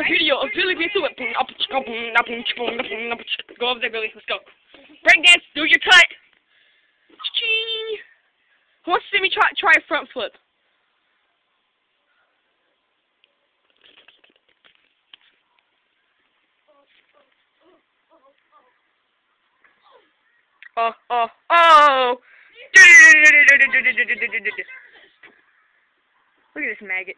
a video of Billy Beats it. Go over there, Billy. Let's go. Breakdance. Do your cut. Ching. Who wants to see me try try a front flip? Oh, oh, oh! Look at this maggot.